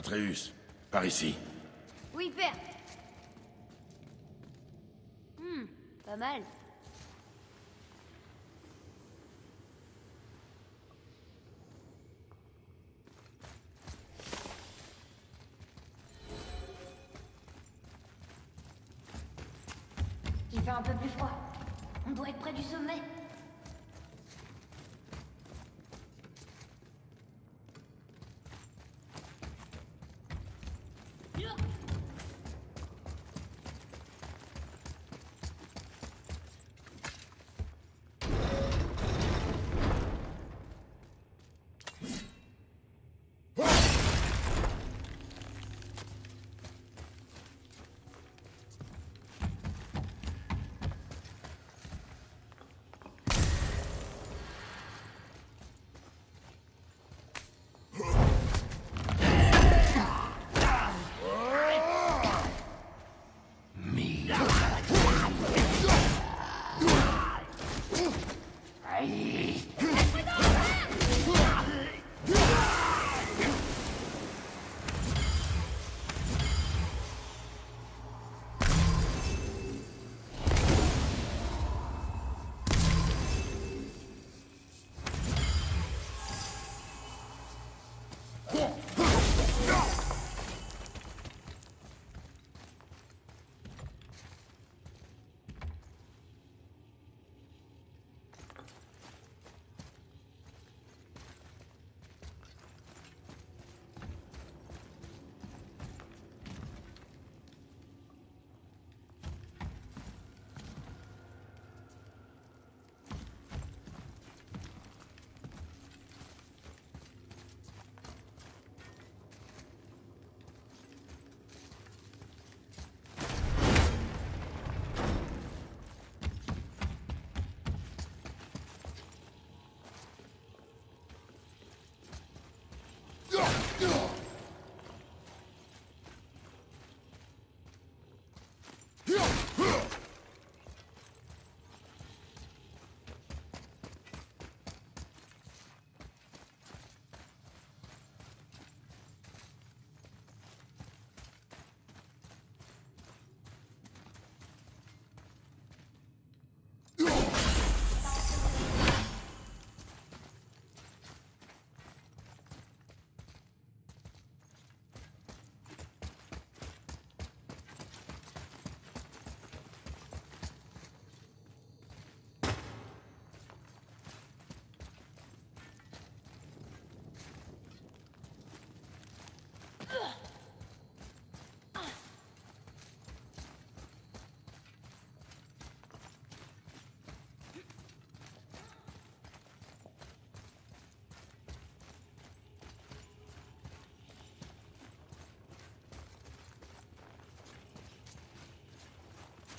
Atreus, par ici. Oui, père. Hmm, pas mal. Il fait un peu plus froid. On doit être près du sommet.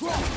Rock!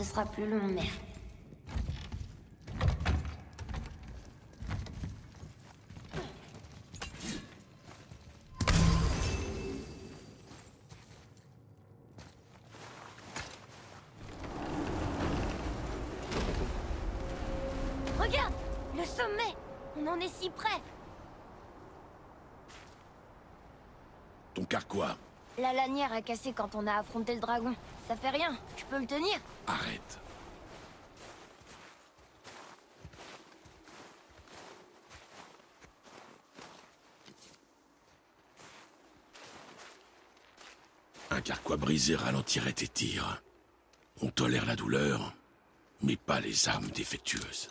Ce sera plus long, mère. Regarde Le sommet On en est si près Ton carquois La lanière a cassé quand on a affronté le dragon. Ça fait rien, je peux le tenir. Arrête. Un carquois brisé ralentirait tes tirs. On tolère la douleur, mais pas les armes défectueuses.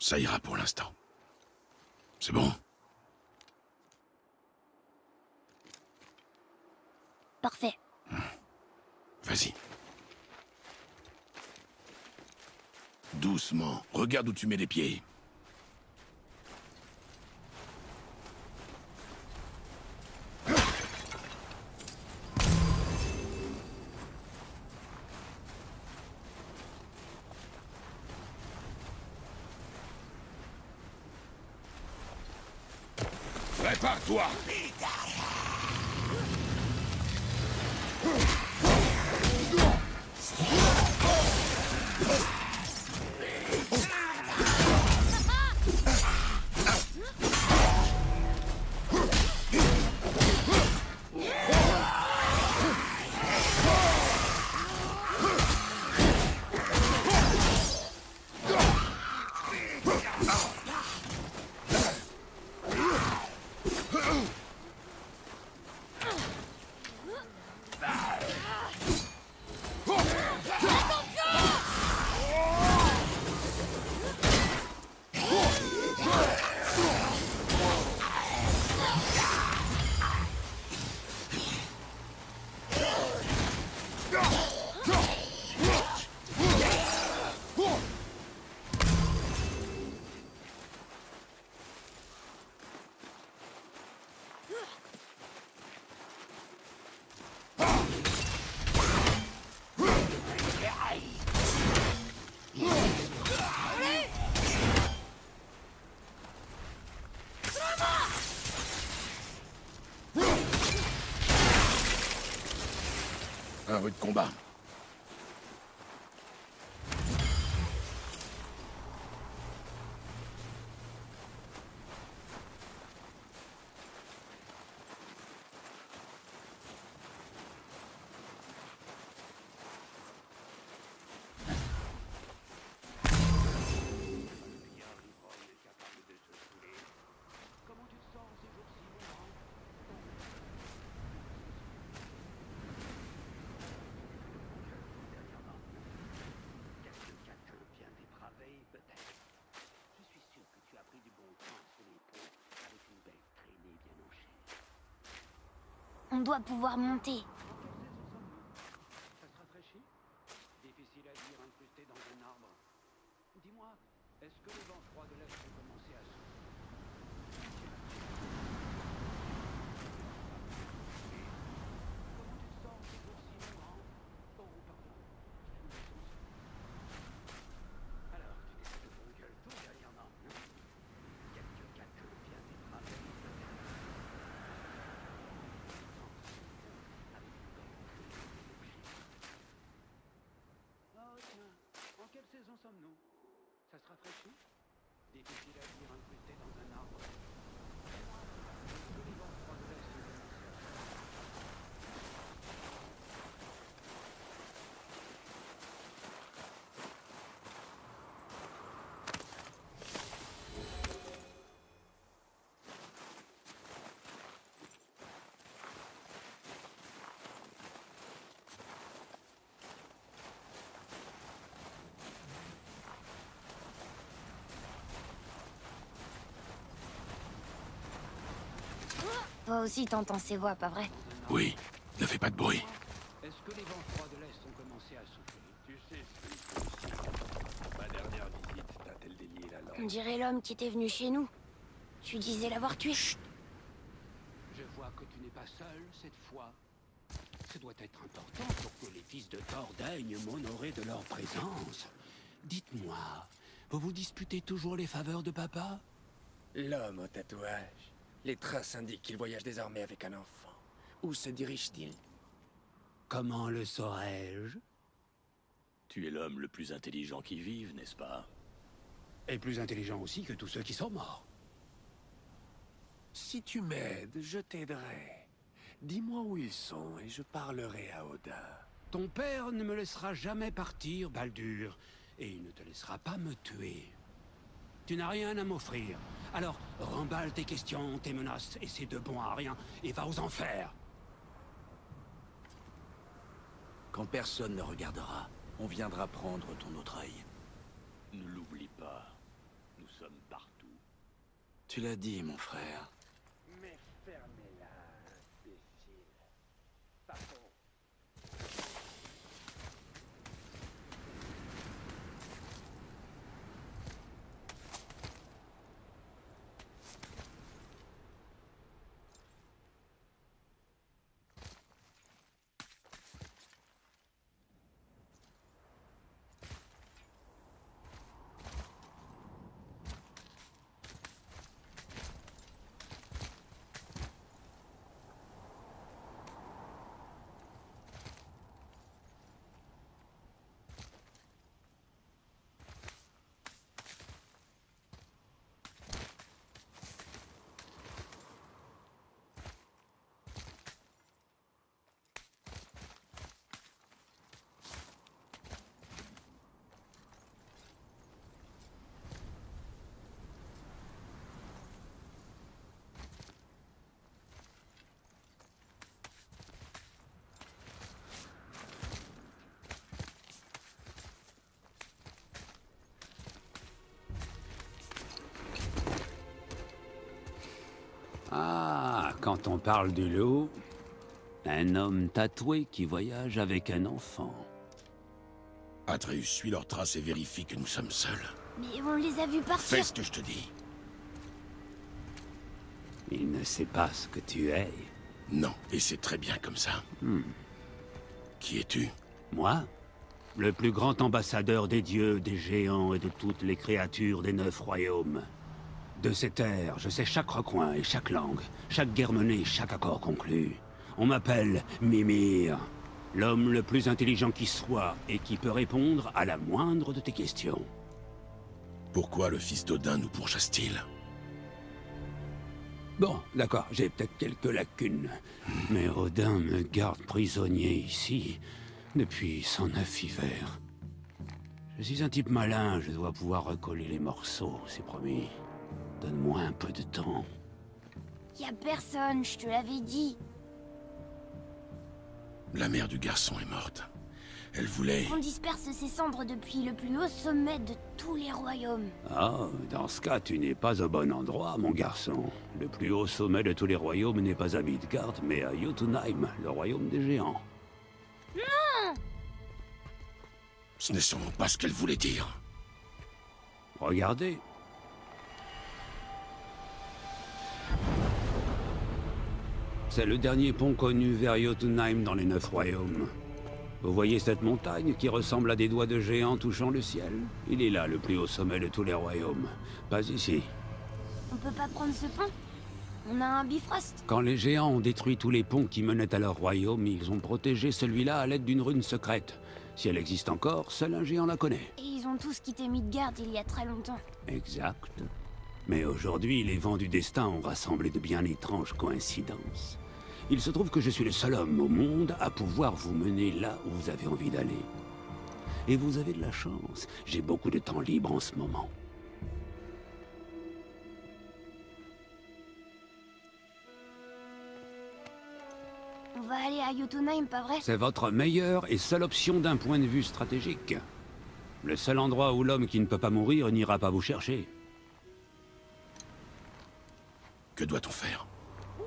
Ça ira pour l'instant. C'est bon? Parfait. Vas-y. Doucement. Regarde où tu mets les pieds. Rude combat. Quelques calculs bien dépravés, peut-être. Je suis sûr que tu as pris du bon temps sur les ponts avec une belle traînée bien enchaînée. On doit pouvoir monter. Ça se rafraîchit Difficile à dire incrusté dans un arbre. Dis-moi, est-ce que les vents froids de l'Est ont commencé à souffler Comment tu te sens ces jours-ci, mon grand Oh, pardon. Alors, tu t'es fait de bon gueule tout dernièrement, hein Quelques calculs bien dépravés, peut-être. Oh tiens, en quelle saison sommes-nous Ça se rafraîchit Difficile à dire incrusté dans un arbre. Est-ce que les vents froids de l'Est ont commencé à Toi aussi t'entends ces voix, pas vrai Oui, ne fais pas de bruit. Est-ce que les vents froids de l'Est ont commencé à souffler? Tu sais ce qu'il faut aussi. Ma dernière visite t'a-t-elle délié la On langue dirait l'homme qui était venu chez nous. Tu disais l'avoir tué. Chut Je vois que tu n'es pas seul cette fois. Ce doit être important pour que les fils de Thor daignent m'honorer de leur présence. Dites-moi, vous vous disputez toujours les faveurs de papa? L'homme au tatouage. Les traces indiquent qu'il voyage désormais avec un enfant. Où se dirige-t-il? Comment le saurais-je? Tu es l'homme le plus intelligent qui vive, n'est-ce pas? Et plus intelligent aussi que tous ceux qui sont morts. Si tu m'aides, je t'aiderai. Dis-moi où ils sont et je parlerai à Odin. Ton père ne me laissera jamais partir, Baldur, et il ne te laissera pas me tuer. Tu n'as rien à m'offrir. Alors, remballe tes questions, tes menaces, et c'est de bon à rien, et va aux enfers. Quand personne ne regardera, on viendra prendre ton autre œil. Ne l'oublie pas. Nous sommes partout. Tu l'as dit, mon frère. Mais fermez-la, imbécile. Ah, quand on parle du loup, un homme tatoué qui voyage avec un enfant. Atreus suit leurs traces et vérifie que nous sommes seuls. Mais on les a vus partir. Fais ce que je te dis. Il ne sait pas ce que tu es. Non, et c'est très bien comme ça. Qui es-tu? Moi Le plus grand ambassadeur des dieux, des géants et de toutes les créatures des neuf royaumes. De cette ère, je sais chaque recoin et chaque langue, chaque guerre menée, chaque accord conclu. On m'appelle Mimir, l'homme le plus intelligent qui soit et qui peut répondre à la moindre de tes questions. Pourquoi le fils d'Odin nous pourchasse-t-il? Bon, d'accord, j'ai peut-être quelques lacunes. Mais Odin me garde prisonnier ici depuis 109 hivers. Je suis un type malin, je dois pouvoir recoller les morceaux, c'est promis. Donne-moi un peu de temps. Y a personne, je te l'avais dit. La mère du garçon est morte. Elle voulait... On disperse ces cendres depuis le plus haut sommet de tous les royaumes. Ah, dans ce cas, tu n'es pas au bon endroit, mon garçon. Le plus haut sommet de tous les royaumes n'est pas à Midgard, mais à Jotunheim, le royaume des géants. Ce n'est sûrement pas ce qu'elle voulait dire. Regardez. C'est le dernier pont connu vers Jotunheim dans les neuf royaumes. Vous voyez cette montagne qui ressemble à des doigts de géants touchant le ciel? Il est là, le plus haut sommet de tous les royaumes. Pas ici. On peut pas prendre ce pont? On a un bifrost. Quand les géants ont détruit tous les ponts qui menaient à leur royaume, ils ont protégé celui-là à l'aide d'une rune secrète. Si elle existe encore, seul un géant la connaît. Et ils ont tous quitté Midgard il y a très longtemps. Exact. Mais aujourd'hui, les vents du destin ont rassemblé de bien étranges coïncidences. Il se trouve que je suis le seul homme au monde à pouvoir vous mener là où vous avez envie d'aller. Et vous avez de la chance. J'ai beaucoup de temps libre en ce moment. On va aller à Jotunheim, pas vrai? C'est votre meilleure et seule option d'un point de vue stratégique. Le seul endroit où l'homme qui ne peut pas mourir n'ira pas vous chercher. Que doit-on faire?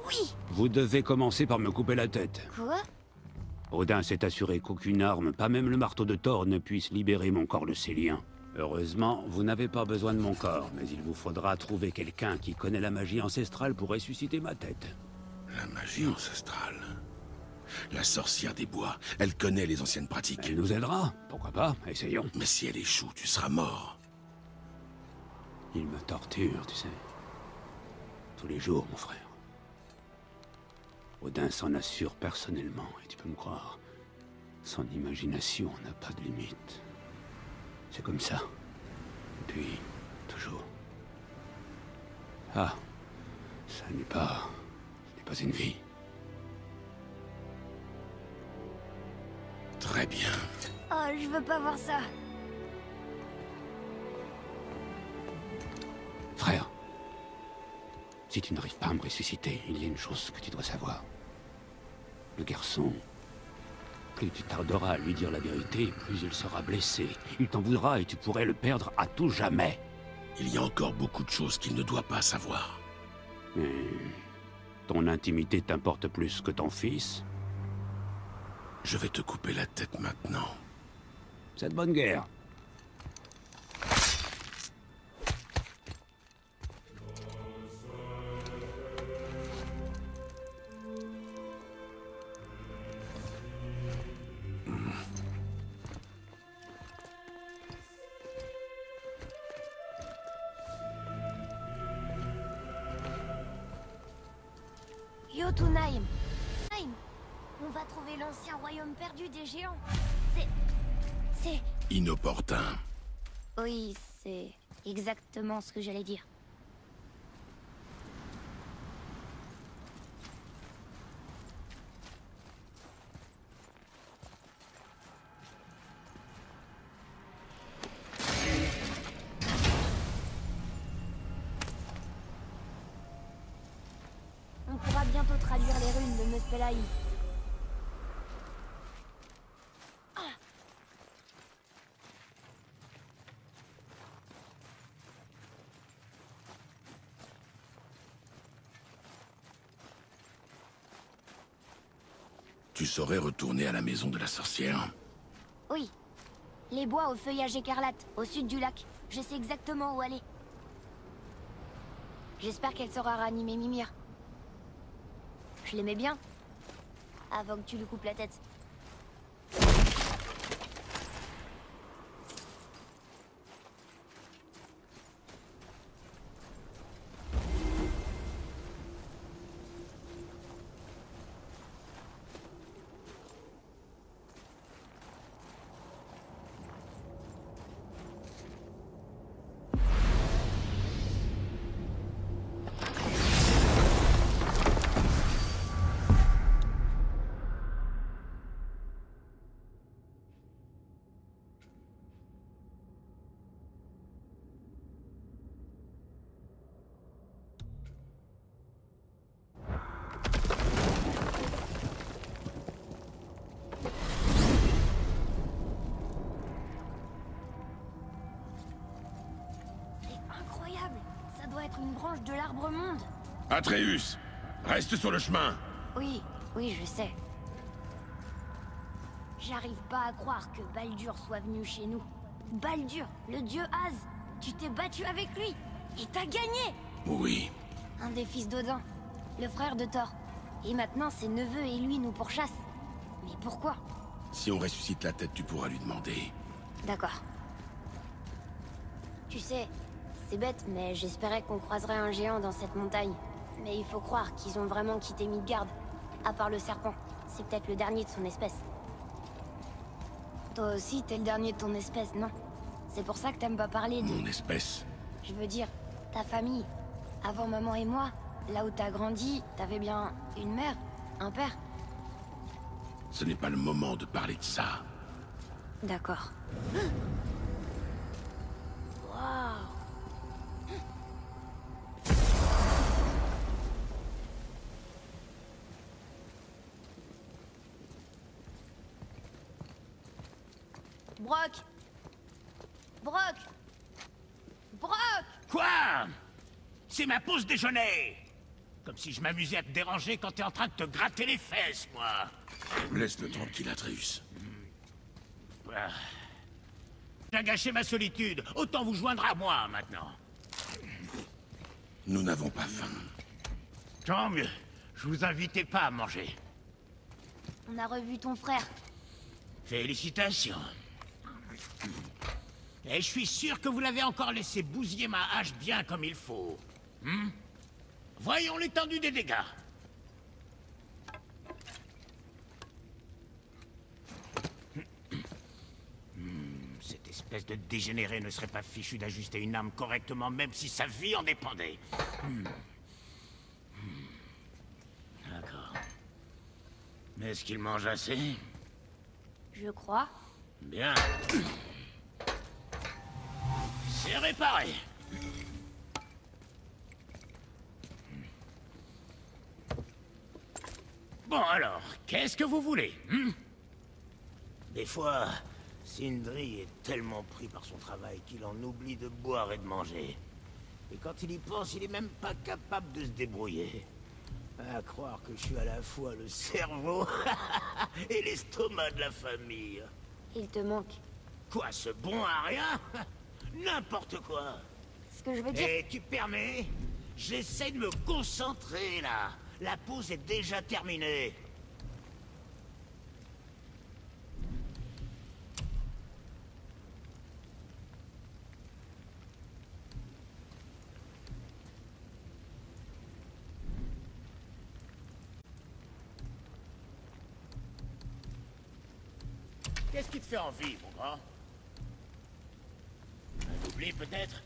Oui Vous devez commencer par me couper la tête. Quoi? Odin s'est assuré qu'aucune arme, pas même le marteau de Thor, ne puisse libérer mon corps de ses liens. Heureusement, vous n'avez pas besoin de mon corps, mais il vous faudra trouver quelqu'un qui connaît la magie ancestrale pour ressusciter ma tête. La magie ancestrale. La sorcière des bois. Elle connaît les anciennes pratiques. Elle nous aidera, pourquoi pas, essayons. Mais si elle échoue, tu seras mort. Il me torture, tu sais. Tous les jours, mon frère. Odin s'en assure personnellement, et tu peux me croire. Son imagination n'a pas de limite. C'est comme ça. Et puis, toujours. Ah, ça n'est pas... ce n'est pas une vie. Très bien. Oh, je veux pas voir ça. Frère, si tu n'arrives pas à me ressusciter, il y a une chose que tu dois savoir. Le garçon, plus tu tarderas à lui dire la vérité, plus il sera blessé. Il t'en voudra et tu pourrais le perdre à tout jamais. Il y a encore beaucoup de choses qu'il ne doit pas savoir. Mais ton intimité t'importe plus que ton fils Je vais te couper la tête maintenant. C'est de bonne guerre. Ce que j'allais dire. On pourra bientôt traduire les runes de Muspelheim. Tu saurais retourner à la maison de la sorcière Oui. Les bois au feuillage écarlate, au sud du lac. Je sais exactement où aller. J'espère qu'elle saura ranimer Mimir. Je l'aimais bien. Avant que tu lui coupes la tête. Branche de l'arbre monde. Atreus Reste sur le chemin Oui, oui, je sais. J'arrive pas à croire que Baldur soit venu chez nous. Baldur, le dieu Az Tu t'es battu avec lui Il t'a gagné Oui. Un des fils d'Odin, le frère de Thor. Et maintenant, ses neveux et lui nous pourchassent. Mais pourquoi? Si on ressuscite la tête, tu pourras lui demander. D'accord. Tu sais, c'est bête, mais j'espérais qu'on croiserait un géant dans cette montagne. Mais il faut croire qu'ils ont vraiment quitté Midgard. À part le serpent. C'est peut-être le dernier de son espèce. Toi aussi, t'es le dernier de ton espèce, non? C'est pour ça que t'aimes pas parler de... Mon espèce. Je veux dire, ta famille. Avant maman et moi, là où t'as grandi, t'avais bien une mère, un père. Ce n'est pas le moment de parler de ça. D'accord. Brock Brock Brock Quoi? C'est ma pause déjeuner Comme si je m'amusais à te déranger quand t'es en train de te gratter les fesses, moi Laisse-le tranquille, Atreus. Ah. J'ai gâché ma solitude, autant vous joindre à moi, maintenant. Nous n'avons pas faim. Tant mieux, je vous invitais pas à manger. On a revu ton frère. Félicitations. Et je suis sûr que vous l'avez encore laissé bousiller ma hache bien comme il faut. Hmm Voyons l'étendue des dégâts. Hmm, Cette espèce de dégénéré ne serait pas fichu d'ajuster une arme correctement, même si sa vie en dépendait. Hmm. Hmm. D'accord. Est-ce qu'il mange assez? Je crois. Bien. C'est réparé. Bon alors, qu'est-ce que vous voulez hmm? Des fois, Sindri est tellement pris par son travail qu'il en oublie de boire et de manger. Et quand il y pense, il est même pas capable de se débrouiller. À croire que je suis à la fois le cerveau et l'estomac de la famille. Il te manque. Quoi, ce bon à rien N'importe quoi. Ce que je veux dire... Et tu permets J'essaie de me concentrer, là. La pause est déjà terminée Fait envie, mon grand. Un oubli, peut-être?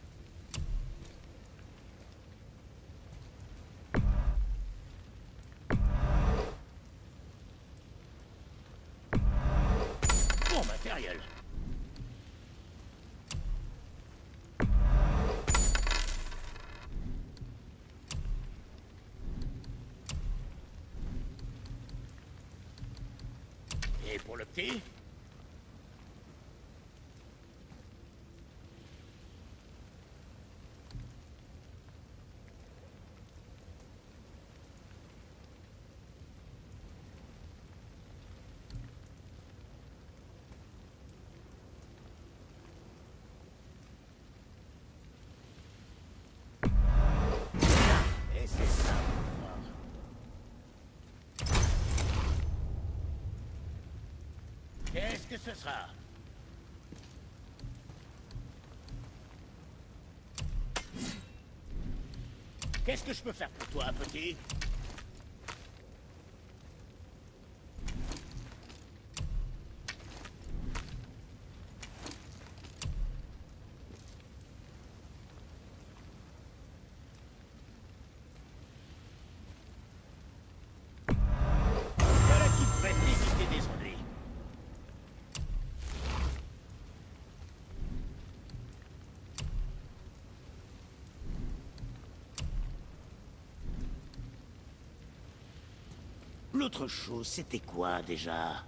Bon matériel. Et pour le petit Et c'est ça, mon grand. Qu'est-ce que ce sera. Qu'est-ce que je peux faire pour toi, petit Voilà qui devrait t'éviter des ennuis. L'autre chose, c'était quoi déjà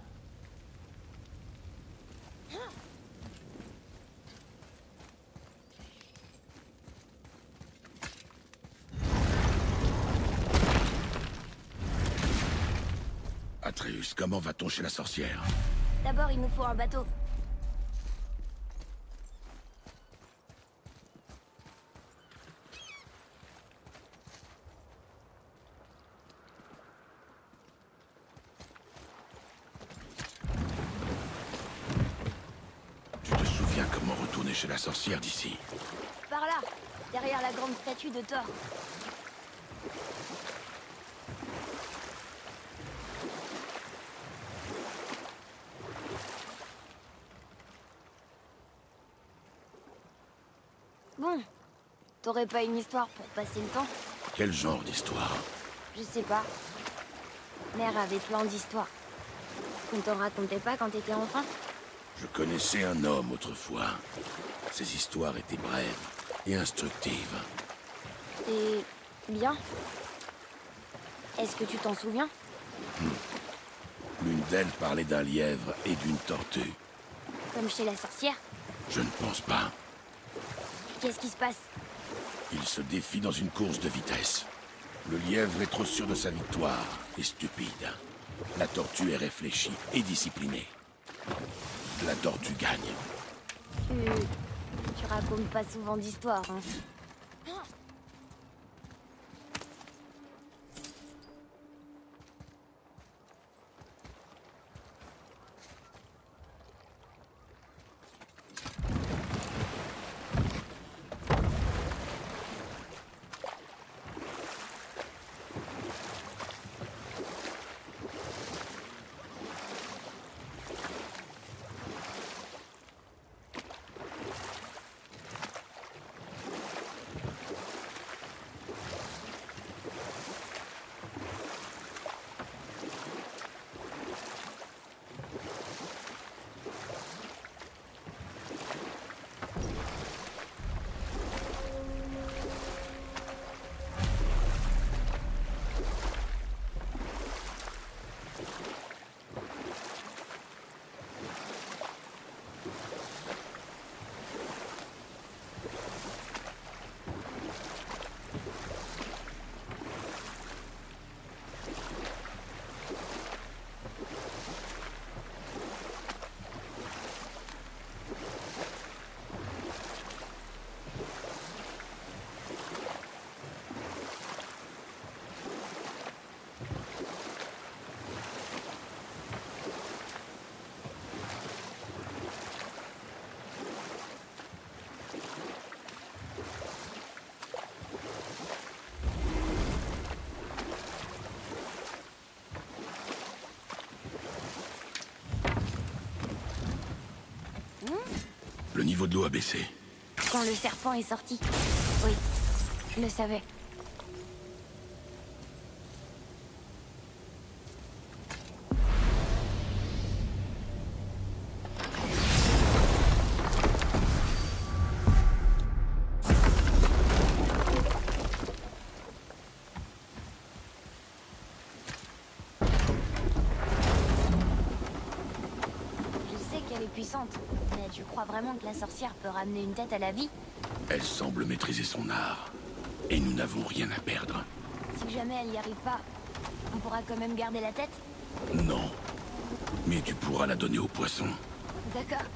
Atreus, comment va-t-on chez la sorcière? D'abord, il nous faut un bateau. Tu te souviens comment retourner chez la sorcière d'ici Par là, derrière la grande statue de Thor. Bon, t'aurais pas une histoire pour passer le temps Quel genre d'histoire? Je sais pas. Mère avait plein d'histoires. On t'en racontait pas quand t'étais enfant? Je connaissais un homme autrefois. Ses histoires étaient brèves et instructives. C'est bien. Est-ce que tu t'en souviens L'une d'elles parlait d'un lièvre et d'une tortue. Comme chez la sorcière Je ne pense pas. Qu'est-ce qui se passe Il se défie dans une course de vitesse. Le lièvre est trop sûr de sa victoire et stupide. La tortue est réfléchie et disciplinée. La tortue gagne. Tu... Tu racontes pas souvent d'histoires, hein Le niveau de l'eau a baissé. Quand le serpent est sorti. Oui, je le savais. Mais tu crois vraiment que la sorcière peut ramener une tête à la vie Elle semble maîtriser son art. Et nous n'avons rien à perdre. Si jamais elle n'y arrive pas, on pourra quand même garder la tête Non. Mais tu pourras la donner au poisson. D'accord.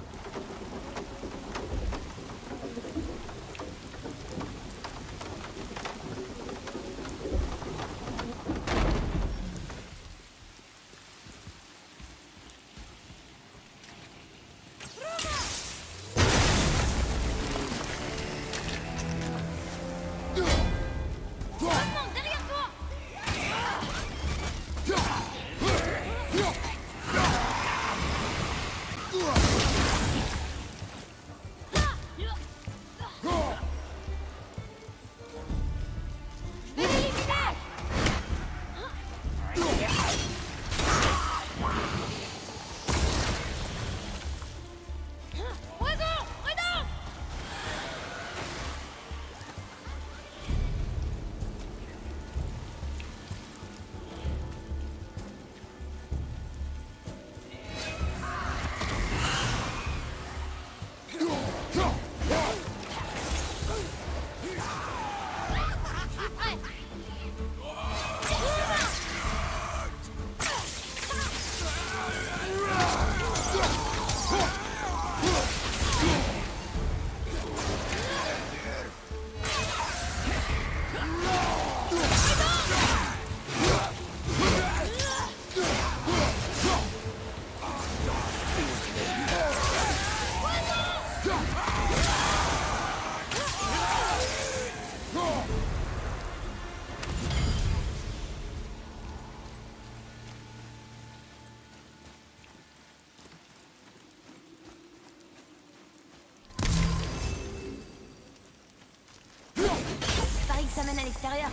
L'extérieur.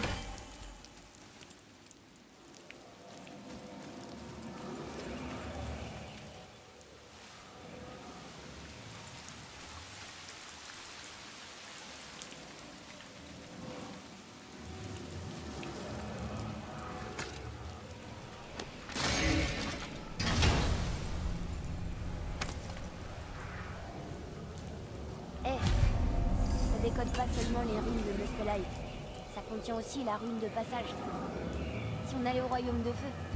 Eh, décode pas seulement les runes de Muspelheim. Contient aussi la rune de passage. Si on allait au royaume de feu.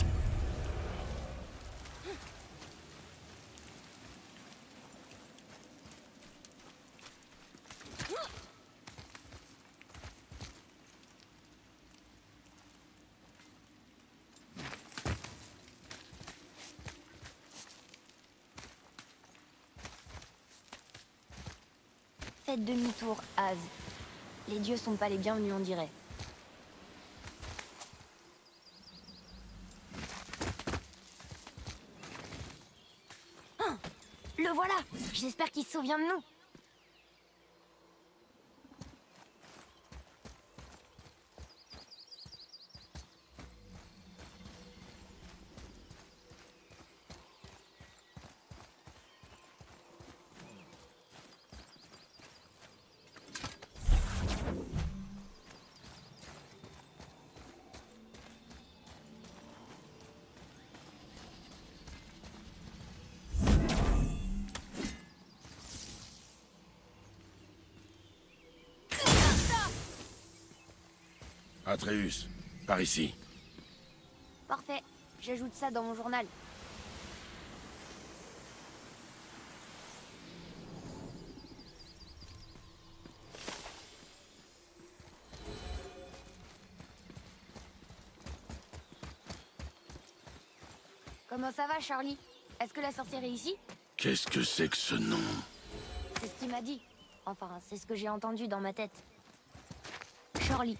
Faites demi-tour, Az. Les dieux sont pas les bienvenus, on dirait. Ah Le voilà J'espère qu'il se souvient de nous. Atreus, par ici. Parfait. J'ajoute ça dans mon journal. Comment ça va, Charlie? Est-ce que la sorcière est ici? Qu'est-ce que c'est que ce nom? C'est ce qu'il m'a dit. Enfin, c'est ce que j'ai entendu dans ma tête. Charlie.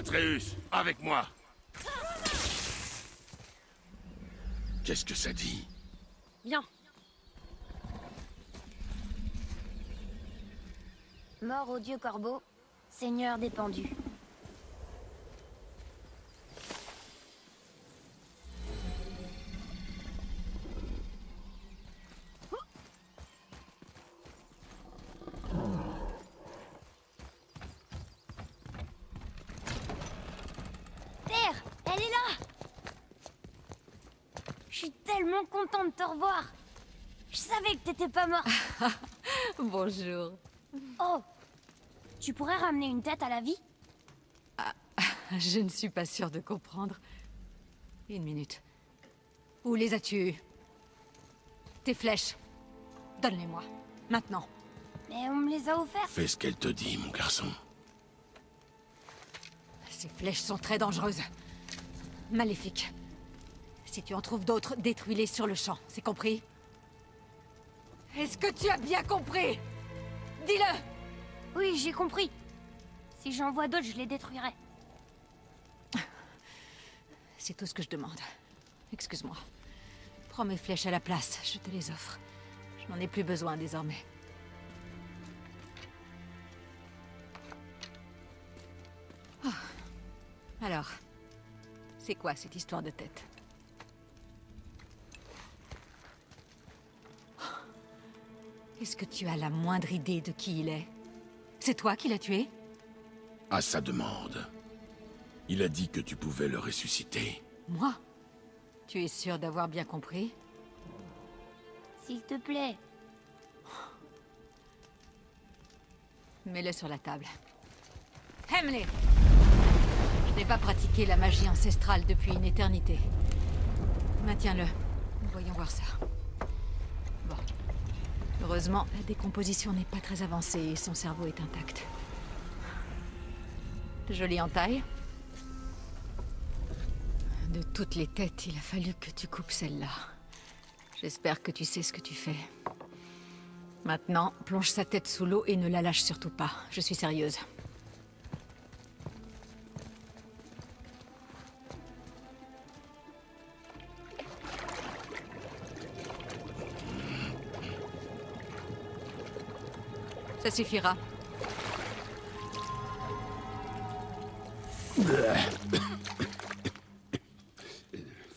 Atreus, avec moi Qu'est-ce que ça dit? Bien. Mort au dieu corbeau, seigneur des pendus. Contente de te revoir. Je savais que t'étais pas mort. Bonjour. Oh Tu pourrais ramener une tête à la vie? Je ne suis pas sûre de comprendre. Une minute. Où les as-tu Tes flèches. Donne-les-moi. Maintenant. Mais on me les a offertes. Fais ce qu'elle te dit, mon garçon. Ces flèches sont très dangereuses. Maléfiques. Si tu en trouves d'autres, détruis-les sur le champ. C'est compris? Est-ce que tu as bien compris? Dis-le Oui, j'ai compris. Si j'en vois d'autres, je les détruirai. C'est tout ce que je demande. Excuse-moi. Prends mes flèches à la place, je te les offre. Je n'en ai plus besoin désormais. Ah. Alors, c'est quoi cette histoire de tête? Est-ce que tu as la moindre idée de qui il est? C'est toi qui l'as tué? À sa demande. Il a dit que tu pouvais le ressusciter. Moi? Tu es sûr d'avoir bien compris? S'il te plaît. Mets-le sur la table. Hemley Je n'ai pas pratiqué la magie ancestrale depuis une éternité. Maintiens-le. Voyons voir ça. Heureusement, la décomposition n'est pas très avancée et son cerveau est intact. Jolie entaille. De toutes les têtes, il a fallu que tu coupes celle-là. J'espère que tu sais ce que tu fais. Maintenant, plonge sa tête sous l'eau et ne la lâche surtout pas. Je suis sérieuse. Ça suffira.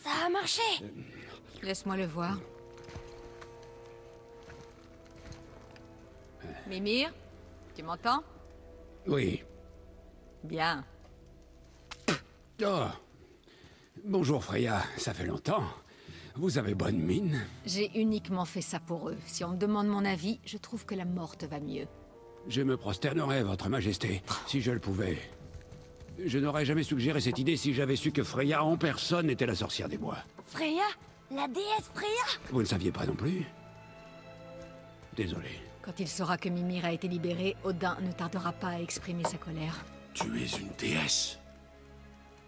Ça a marché Laisse-moi le voir. Mimir Tu m'entends? Oui. Bien. Oh. Bonjour Freya, ça fait longtemps. Vous avez bonne mine. J'ai uniquement fait ça pour eux. Si on me demande mon avis, je trouve que la mort te va mieux. Je me prosternerais, Votre Majesté, si je le pouvais. Je n'aurais jamais suggéré cette idée si j'avais su que Freya en personne était la sorcière des bois. Freya? La déesse Freya? Vous ne saviez pas non plus? Désolé. Quand il saura que Mimir a été libéré, Odin ne tardera pas à exprimer sa colère. Tu es une déesse.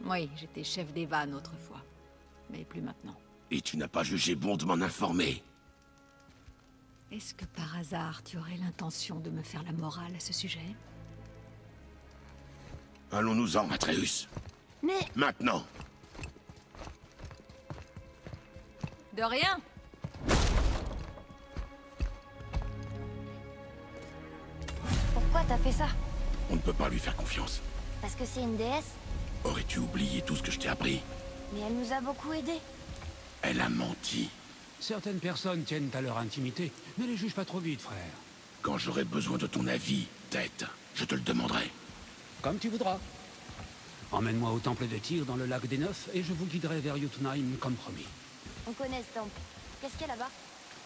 Oui, j'étais chef des vannes autrefois. Mais plus maintenant. Et tu n'as pas jugé bon de m'en informer. Est-ce que par hasard tu aurais l'intention de me faire la morale à ce sujet? Allons-nous-en, Atreus. Mais Maintenant. De rien pourquoi t'as fait ça? On ne peut pas lui faire confiance. Parce que c'est une déesse? Aurais-tu oublié tout ce que je t'ai appris? Mais elle nous a beaucoup aidés. Elle a menti. Certaines personnes tiennent à leur intimité. Ne les juge pas trop vite, frère. Quand j'aurai besoin de ton avis, Tête, je te le demanderai. Comme tu voudras. Emmène-moi au temple de Tyr dans le lac des Neufs et je vous guiderai vers Jotunheim comme promis. On connaît ce temple. Qu'est-ce qu'il y a là-bas?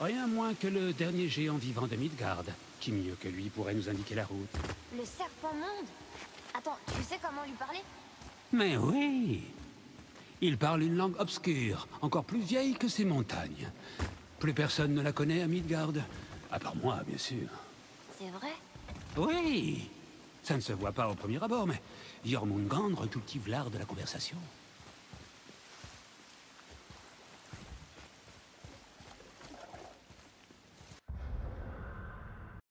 Rien moins que le dernier géant vivant de Midgard. Qui mieux que lui pourrait nous indiquer la route? Le serpent monde? Attends, tu sais comment lui parler? Mais oui Il parle une langue obscure, encore plus vieille que ces montagnes. Plus personne ne la connaît à Midgard. À part moi, bien sûr. C'est vrai? Oui Ça ne se voit pas au premier abord, mais Jormungandr cultive l'art de la conversation.